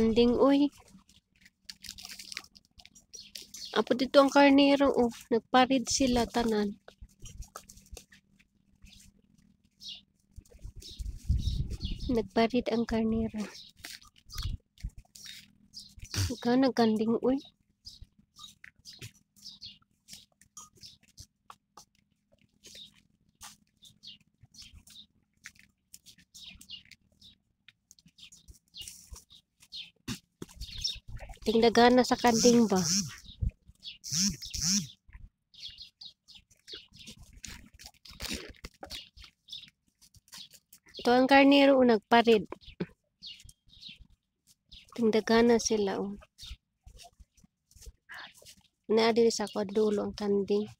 Anding, uy. Apo dito ang karnero, oh. Nagparid sila, tanan. Nagparid ang karnero. Ikaw nagkanding, uy. Tingdagana sa kanding ba? Ito ang karnero o nagparid. Tingdagana sila o. Naadi sa kwadulo ang kanding.